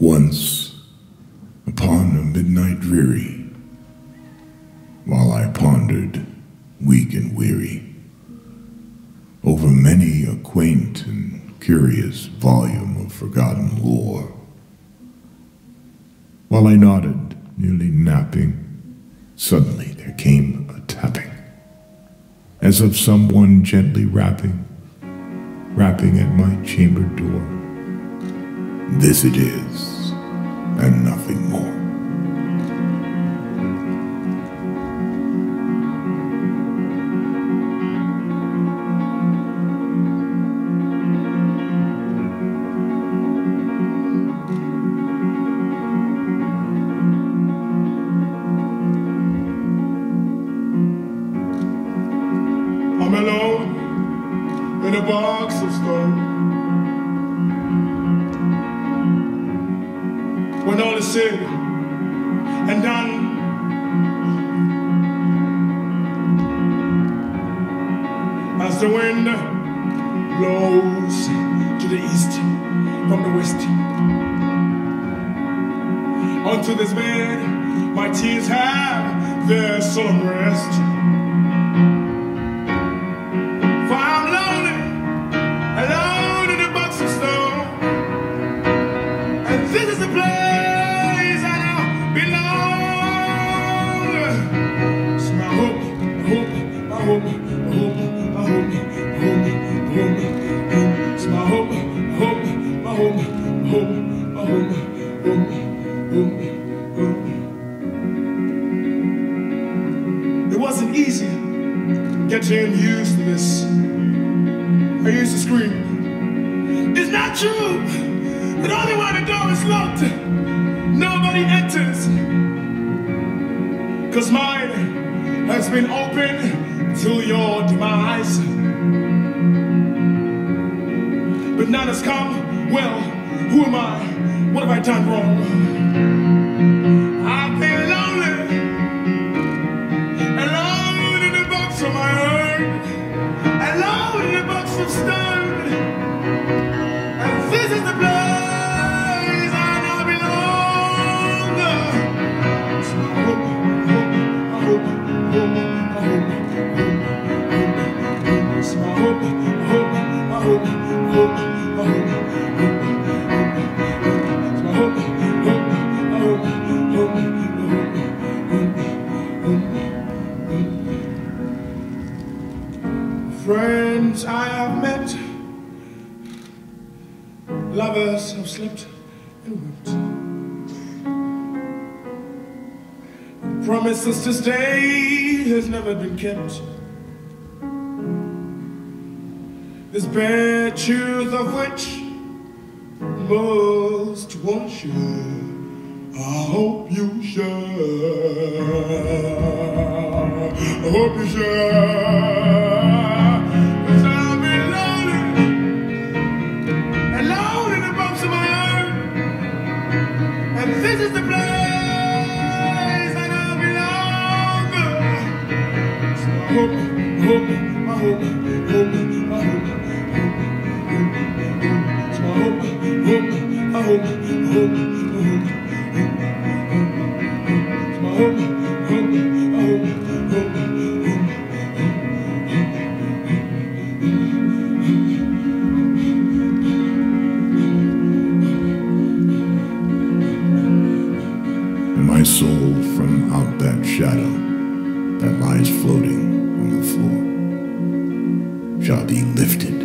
Once, upon a midnight dreary, while I pondered, weak and weary, over many a quaint and curious volume of forgotten lore, while I nodded, nearly napping, suddenly there came a tapping, as of someone gently rapping, rapping at my chamber door. This it is, and nothing more. I'm alone in a box of stone. When all is said and done, as the wind blows to the east from the west, onto this bed, my tears have their solemn rest. My hope, my hope, my hope. It's my my hope, my my hope, my hope, hope, hope, hope. It wasn't easy getting used to this. I used to scream. It's not true that only when the door is locked, nobody enters. Cause mine has been open till your demise. But now has come. Well, who am I? What have I done wrong? I've been lonely. Alone in a box of my own, alone in a box of stone. Friends I have met, lovers have slept and wept. Promises to stay has never been kept. This bare truth of which most won't share. I hope you share. I hope you share. 'Cause I've been lonely, alone in the box of my own. And this is the place that I belong. It's my hope, my hope, my hope, hope, hope, my soul from out that shadow that lies floating floor being lifted.